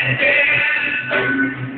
Yeah.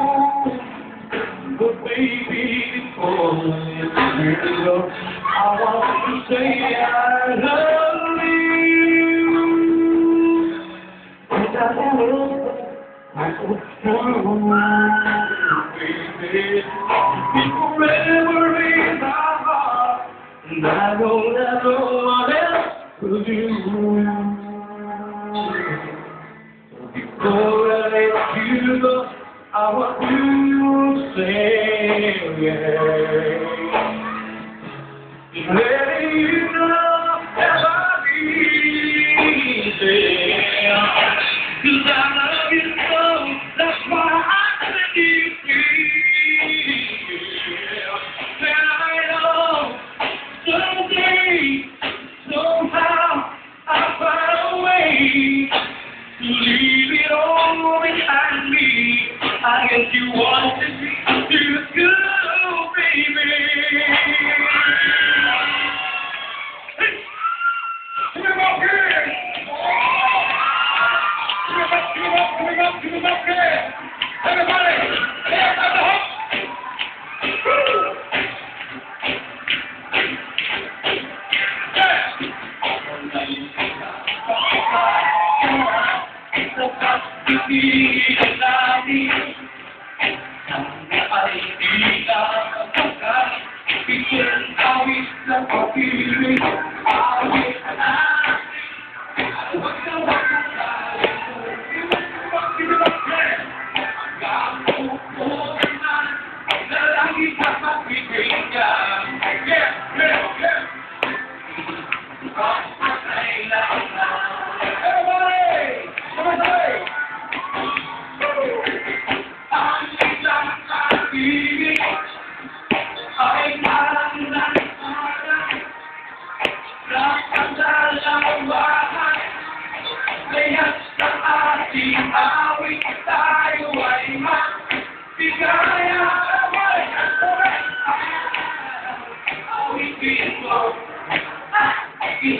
I want to say I love you. And I. Be forever in my heart, and I one else will do. Before I you I want you to say yeah. And you wanted me to school, baby. Hey, come up here. Come up, come up, come up, come up here. Everybody, Pipiliin namin ang nakaibigan kapag bigyan awit na papilig awit na Huwag na na tayo Huwag na huwag na Hanggang pupunan na lagi pa pagbibigyan Yeah, yeah, yeah Oh,